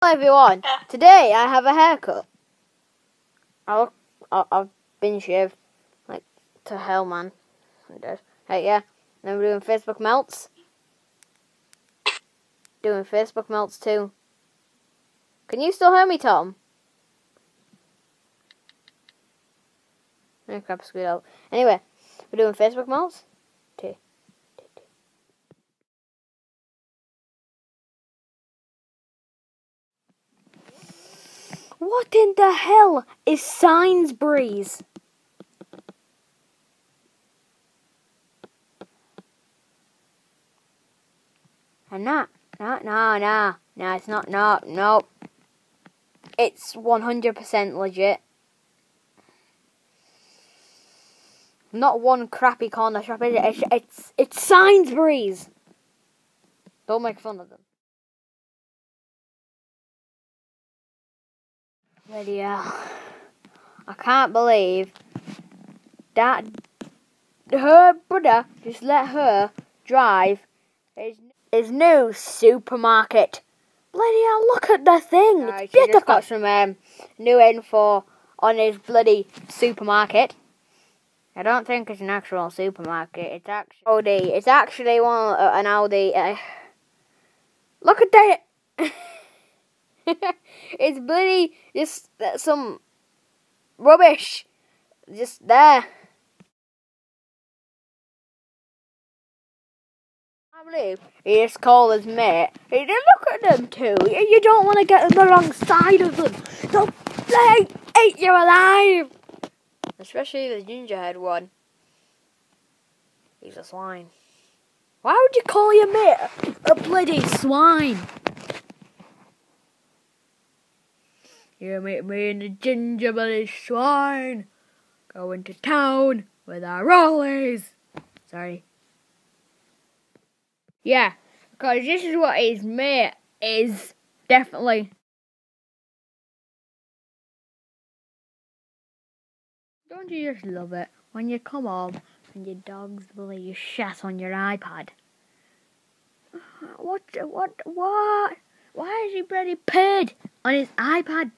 Hello everyone. Today I have a haircut. I look, I, I've been shaved like to hell, man. I did. Hey, yeah. Then we're doing Facebook melts. Doing Facebook melts too. Can you still hear me, Tom? Oh, crap, screwed out. Anyway, we're doing Facebook melts. Two. What in the hell is Sainsbury's? And that, no, no, no, no, it's not, no, no. It's 100% legit. Not one crappy corner shop, is it? It's, it's, it's Sainsbury's. Don't make fun of them. Bloody hell. I can't believe that her brother just let her drive his, his new supermarket. Bloody hell, look at the thing. Right, it's beautiful. got some um, new info on his bloody supermarket. I don't think it's an actual supermarket. It's actually Aldi. It's actually one uh, an Aldi. Uh, look at that. it's bloody just some rubbish just there. I believe just called his mate. Look at them too. You don't want to get on the wrong side of them. They'll they eat you alive. Especially the gingerhead one. He's a swine. Why would you call your mate a bloody swine? You meet me in the ginger swine. Going to town with our rollies. Sorry. Yeah, because this is what his mate is definitely. Don't you just love it when you come home and your dog's bully you shat on your iPad? What? What? What? Why is he bloody paid on his iPad?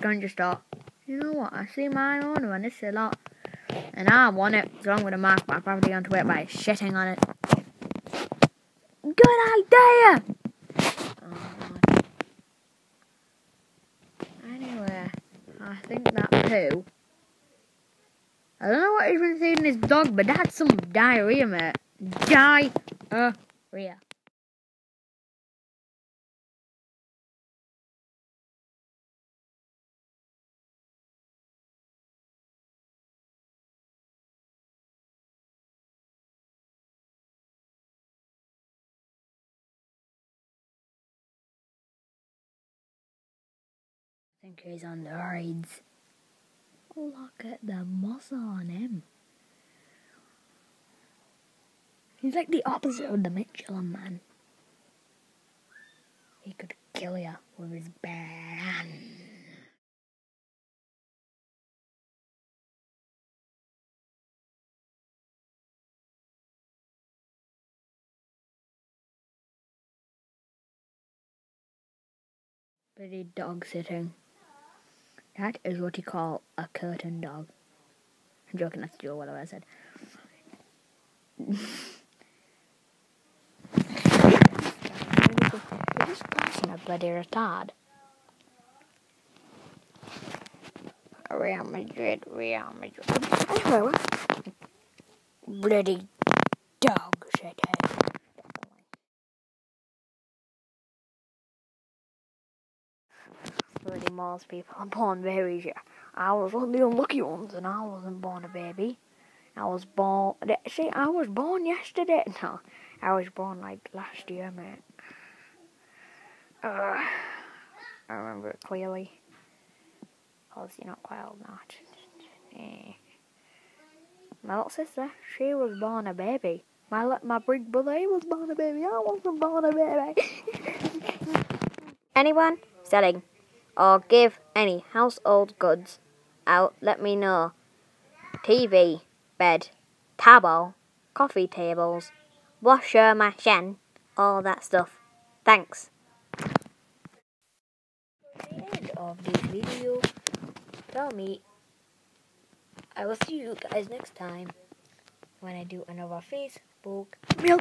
Don't you stop? You know what? I see my own one. It's a lot, and I want it, so I'm gonna mark my property onto it by shitting on it. Good idea. Oh, anyway, I think that poo. I don't know what he's been feeding his dog, but that's some diarrhea, mate. Diarrhea. Think he's on the rides. Look at the muscle on him. He's like the opposite of the Michelin man. He could kill you with his bare hands. Pretty dog sitting. That is what you call a curtain dog. I'm joking, that's Joe, whatever I said. This person a bloody retard? Real Madrid, Real Madrid. Anyway? Bloody dog Bloody most people born babies, yeah. I was one of the unlucky ones and I wasn't born a baby. I was born, see, I was born yesterday. No, I was born like last year, mate. Uh, I remember it clearly. You're not quite old now. Eh. My little sister, she was born a baby. My my big brother, he was born a baby. I wasn't born a baby. Anyone selling or give any household goods out, let me know. TV, bed, table, coffee tables, washer machine, all that stuff. Thanks. End of this video. Tell me. I will see you guys next time when I do another Facebook. Milk